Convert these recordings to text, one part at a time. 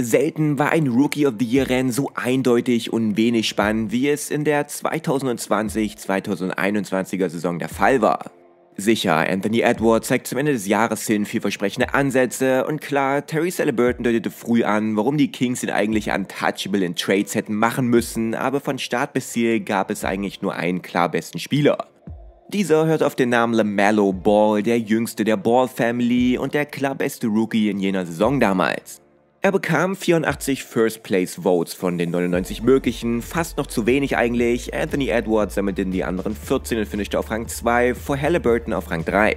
Selten war ein Rookie of the Year Rennen so eindeutig und wenig spannend, wie es in der 2020-2021er Saison der Fall war. Sicher, Anthony Edwards zeigt zum Ende des Jahres hin vielversprechende Ansätze und klar, Terry Halliburton deutete früh an, warum die Kings ihn eigentlich untouchable in Trades hätten machen müssen, aber von Start bis Ziel gab es eigentlich nur einen klar besten Spieler. Dieser hört auf den Namen LaMelo Ball, der jüngste der Ball Family und der klar beste Rookie in jener Saison damals. Er bekam 84 First Place Votes von den 99 möglichen, fast noch zu wenig eigentlich. Anthony Edwards sammelte die anderen 14 und finishte auf Rang 2, vor Halliburton auf Rang 3.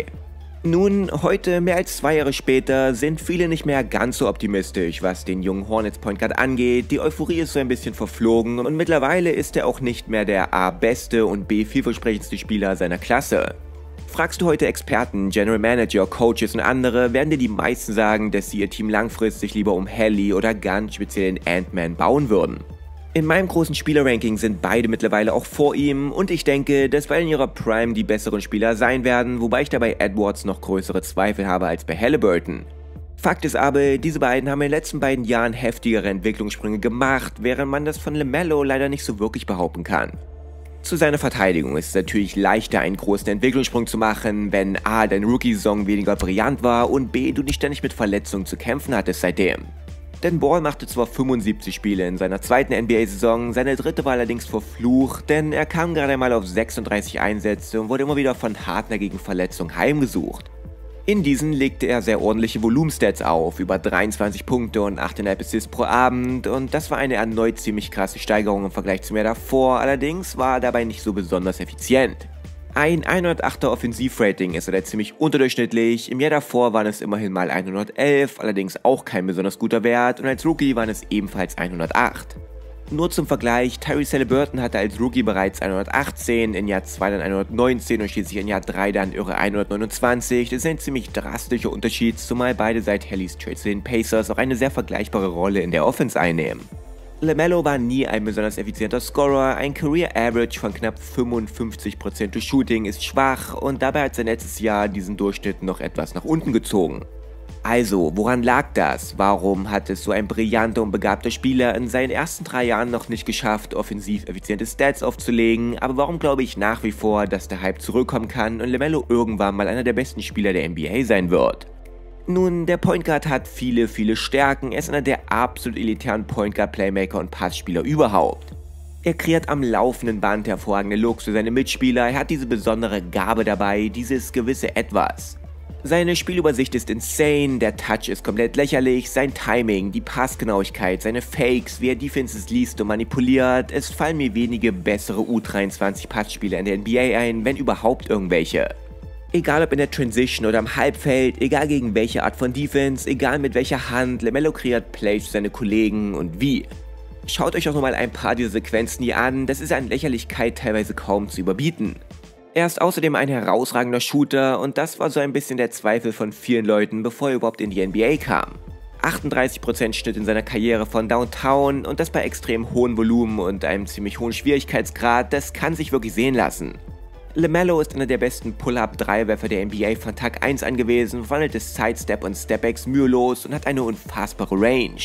Nun, heute, mehr als zwei Jahre später, sind viele nicht mehr ganz so optimistisch, was den jungen Hornets Point Guard angeht. Die Euphorie ist so ein bisschen verflogen und mittlerweile ist er auch nicht mehr der A beste und B vielversprechendste Spieler seiner Klasse. Fragst du heute Experten, General Manager, Coaches und andere, werden dir die meisten sagen, dass sie ihr Team langfristig lieber um Halley oder ganz speziell den Ant-Man bauen würden. In meinem großen Spielerranking sind beide mittlerweile auch vor ihm und ich denke, dass beide in ihrer Prime die besseren Spieler sein werden, wobei ich dabei Edwards noch größere Zweifel habe als bei Halliburton. Fakt ist aber, diese beiden haben in den letzten beiden Jahren heftigere Entwicklungssprünge gemacht, während man das von LeMelo leider nicht so wirklich behaupten kann. Zu seiner Verteidigung ist es natürlich leichter, einen großen Entwicklungssprung zu machen, wenn A. dein Rookie-Song weniger brillant war und B. du nicht ständig mit Verletzungen zu kämpfen hattest seitdem. Denn Ball machte zwar 75 Spiele in seiner zweiten NBA-Saison, seine dritte war allerdings verflucht, denn er kam gerade einmal auf 36 Einsätze und wurde immer wieder von hartnäckigen Verletzungen heimgesucht. In diesen legte er sehr ordentliche Volumenstats auf, über 23 Punkte und 8,5 Assists pro Abend und das war eine erneut ziemlich krasse Steigerung im Vergleich zum Jahr davor, allerdings war er dabei nicht so besonders effizient. Ein 108er Offensivrating ist er ziemlich unterdurchschnittlich, im Jahr davor waren es immerhin mal 111, allerdings auch kein besonders guter Wert und als Rookie waren es ebenfalls 108. Nur zum Vergleich, Tyree Halliburton hatte als Rookie bereits 118, in Jahr 2 dann 119 und schließlich in Jahr 3 dann irre 129. Das ist ein ziemlich drastischer Unterschied, zumal beide seit Hallys Trade zu den Pacers auch eine sehr vergleichbare Rolle in der Offense einnehmen. LaMelo war nie ein besonders effizienter Scorer, ein Career Average von knapp 55% durch Shooting ist schwach und dabei hat sein letztes Jahr diesen Durchschnitt noch etwas nach unten gezogen. Also, woran lag das? Warum hat es so ein brillanter und begabter Spieler in seinen ersten drei Jahren noch nicht geschafft, offensiv effiziente Stats aufzulegen? Aber warum glaube ich nach wie vor, dass der Hype zurückkommen kann und LeMelo irgendwann mal einer der besten Spieler der NBA sein wird? Nun, der Point Guard hat viele, viele Stärken. Er ist einer der absolut elitären Point Guard Playmaker und Passspieler überhaupt. Er kreiert am laufenden Band hervorragende Looks für seine Mitspieler. Er hat diese besondere Gabe dabei, dieses gewisse Etwas. Seine Spielübersicht ist insane, der Touch ist komplett lächerlich, sein Timing, die Passgenauigkeit, seine Fakes, wie er Defenses liest und manipuliert, es fallen mir wenige bessere U23 Passspieler in der NBA ein, wenn überhaupt irgendwelche. Egal ob in der Transition oder am Halbfeld, egal gegen welche Art von Defense, egal mit welcher Hand, LeMelo kreiert Plays für seine Kollegen und wie. Schaut euch auch nochmal ein paar dieser Sequenzen hier an, das ist an Lächerlichkeit teilweise kaum zu überbieten. Er ist außerdem ein herausragender Shooter und das war so ein bisschen der Zweifel von vielen Leuten, bevor er überhaupt in die NBA kam. 38% Schnitt in seiner Karriere von Downtown und das bei extrem hohem Volumen und einem ziemlich hohen Schwierigkeitsgrad, das kann sich wirklich sehen lassen. LeMelo ist einer der besten Pull-Up-Dreiwerfer der NBA von Tag 1 angewiesen, verwandelt es Sidestep und Stepbacks mühelos und hat eine unfassbare Range.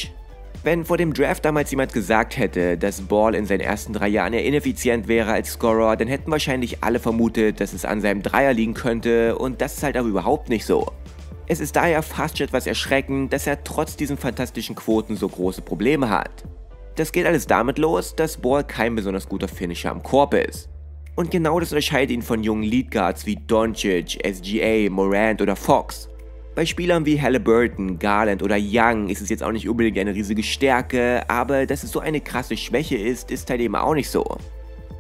Wenn vor dem Draft damals jemand gesagt hätte, dass Ball in seinen ersten drei Jahren eher ineffizient wäre als Scorer, dann hätten wahrscheinlich alle vermutet, dass es an seinem Dreier liegen könnte und das ist halt aber überhaupt nicht so. Es ist daher fast schon etwas erschreckend, dass er trotz diesen fantastischen Quoten so große Probleme hat. Das geht alles damit los, dass Ball kein besonders guter Finisher am Korb ist. Und genau das unterscheidet ihn von jungen Leadguards wie Doncic, SGA, Morant oder Fox. Bei Spielern wie Halliburton, Garland oder Young ist es jetzt auch nicht unbedingt eine riesige Stärke, aber dass es so eine krasse Schwäche ist, ist halt eben auch nicht so.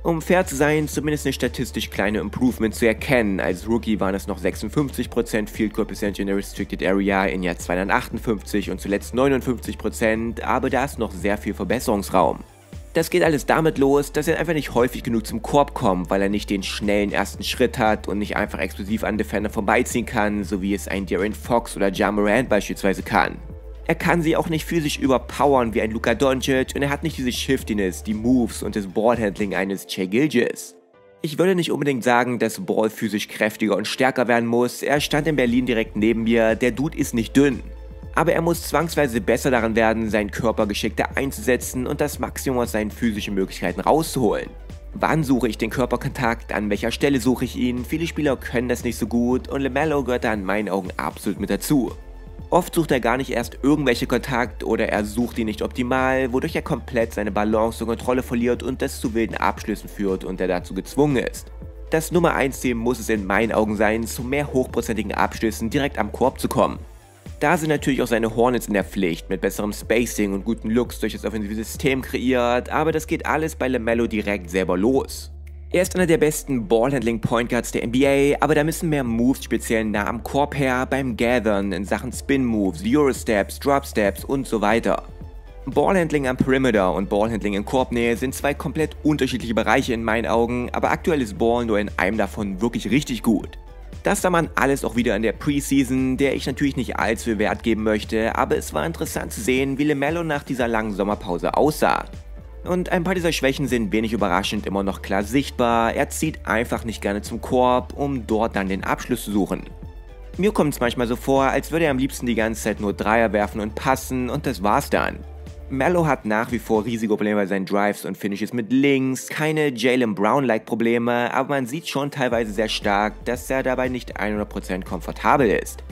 Um fair zu sein, zumindest eine statistisch kleine Improvement zu erkennen. Als Rookie waren es noch 56% Field Goal Percentage in der Restricted Area, in Jahr 258 und zuletzt 59%, aber da ist noch sehr viel Verbesserungsraum. Das geht alles damit los, dass er einfach nicht häufig genug zum Korb kommt, weil er nicht den schnellen ersten Schritt hat und nicht einfach explosiv an Defender vorbeiziehen kann, so wie es ein Darren Fox oder Ja beispielsweise kann. Er kann sie auch nicht physisch überpowern wie ein Luka Doncic und er hat nicht diese Shiftiness, die Moves und das Ballhandling eines Che Gilgis. Ich würde nicht unbedingt sagen, dass Ball physisch kräftiger und stärker werden muss, er stand in Berlin direkt neben mir, der Dude ist nicht dünn. Aber er muss zwangsweise besser daran werden, seinen Körper geschickter einzusetzen und das Maximum aus seinen physischen Möglichkeiten rauszuholen. Wann suche ich den Körperkontakt, an welcher Stelle suche ich ihn? Viele Spieler können das nicht so gut und LeMelo gehört da in meinen Augen absolut mit dazu. Oft sucht er gar nicht erst irgendwelche Kontakt oder er sucht ihn nicht optimal, wodurch er komplett seine Balance und Kontrolle verliert und das zu wilden Abschlüssen führt und er dazu gezwungen ist. Das Nummer 1 Team muss es in meinen Augen sein, zu mehr hochprozentigen Abschlüssen direkt am Korb zu kommen. Da sind natürlich auch seine Hornets in der Pflicht, mit besserem Spacing und guten Looks durch das offensive System kreiert, aber das geht alles bei LaMelo direkt selber los. Er ist einer der besten Ballhandling Point Guards der NBA, aber da müssen mehr Moves speziell nah am Korb her beim Gathern in Sachen Spin Moves, Eurosteps, Dropsteps und so weiter. Ballhandling am Perimeter und Ballhandling in Korbnähe sind zwei komplett unterschiedliche Bereiche in meinen Augen, aber aktuell ist Ball nur in einem davon wirklich richtig gut. Das sah man alles auch wieder in der Preseason, der ich natürlich nicht allzu viel Wert geben möchte, aber es war interessant zu sehen, wie LeMelo nach dieser langen Sommerpause aussah. Und ein paar dieser Schwächen sind wenig überraschend immer noch klar sichtbar, er zieht einfach nicht gerne zum Korb, um dort dann den Abschluss zu suchen. Mir kommt es manchmal so vor, als würde er am liebsten die ganze Zeit nur Dreier werfen und passen und das war's dann. Mello hat nach wie vor riesige Probleme bei seinen Drives und Finishes mit Links, keine Jalen Brown-like Probleme, aber man sieht schon teilweise sehr stark, dass er dabei nicht 100% komfortabel ist.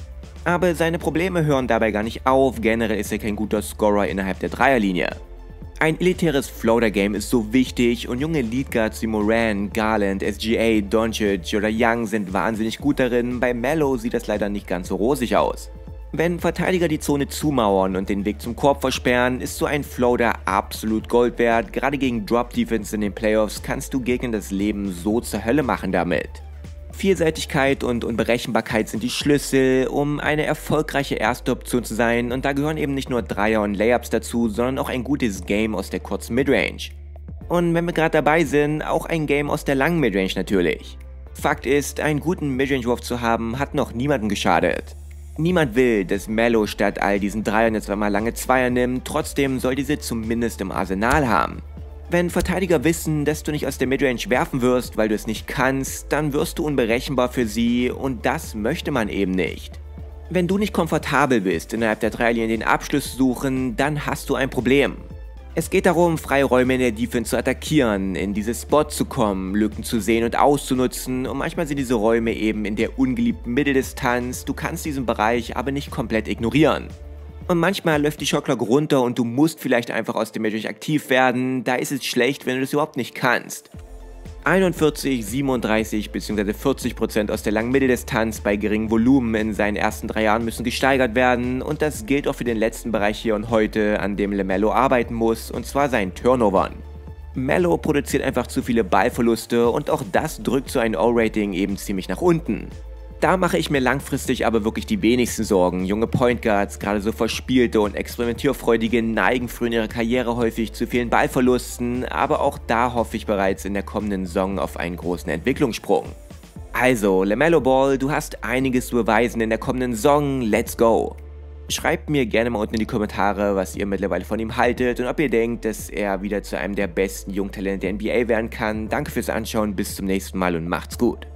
Aber seine Probleme hören dabei gar nicht auf, generell ist er kein guter Scorer innerhalb der Dreierlinie. Ein elitäres Floater-Game ist so wichtig und junge Leadguards wie Moran, Garland, SGA, Doncic oder Young sind wahnsinnig gut darin, bei Mello sieht das leider nicht ganz so rosig aus. Wenn Verteidiger die Zone zumauern und den Weg zum Korb versperren, ist so ein Floater absolut Gold wert. Gerade gegen Drop Defense in den Playoffs kannst du Gegnern das Leben so zur Hölle machen damit. Vielseitigkeit und Unberechenbarkeit sind die Schlüssel, um eine erfolgreiche erste Option zu sein und da gehören eben nicht nur Dreier und Layups dazu, sondern auch ein gutes Game aus der kurzen Midrange. Und wenn wir gerade dabei sind, auch ein Game aus der langen Midrange natürlich. Fakt ist, einen guten Midrange-Wurf zu haben, hat noch niemandem geschadet. Niemand will, dass Mello statt all diesen Dreiern jetzt einmal lange Zweier nimmt, trotzdem soll diese zumindest im Arsenal haben. Wenn Verteidiger wissen, dass du nicht aus der Midrange werfen wirst, weil du es nicht kannst, dann wirst du unberechenbar für sie und das möchte man eben nicht. Wenn du nicht komfortabel bist, innerhalb der Dreierlinie den Abschluss zu suchen, dann hast du ein Problem. Es geht darum, freie Räume in der Defense zu attackieren, in diese Spot zu kommen, Lücken zu sehen und auszunutzen und manchmal sind diese Räume eben in der ungeliebten Mitteldistanz, du kannst diesen Bereich aber nicht komplett ignorieren. Und manchmal läuft die Shotclock runter und du musst vielleicht einfach aus dem Match aktiv werden, da ist es schlecht, wenn du das überhaupt nicht kannst. 41, 37 bzw. 40% aus der langen Mitteldistanz bei geringem Volumen in seinen ersten drei Jahren müssen gesteigert werden und das gilt auch für den letzten Bereich hier und heute, an dem LeMelo arbeiten muss, und zwar seinen Turnovern. Mello produziert einfach zu viele Ballverluste und auch das drückt so ein O-Rating eben ziemlich nach unten. Da mache ich mir langfristig aber wirklich die wenigsten Sorgen. Junge Point Guards, gerade so verspielte und experimentierfreudige, neigen früh in ihrer Karriere häufig zu vielen Ballverlusten, aber auch da hoffe ich bereits in der kommenden Saison auf einen großen Entwicklungssprung. Also, LaMelo Ball, du hast einiges zu beweisen in der kommenden Saison, let's go! Schreibt mir gerne mal unten in die Kommentare, was ihr mittlerweile von ihm haltet und ob ihr denkt, dass er wieder zu einem der besten Jungtalente der NBA werden kann. Danke fürs Anschauen, bis zum nächsten Mal und macht's gut.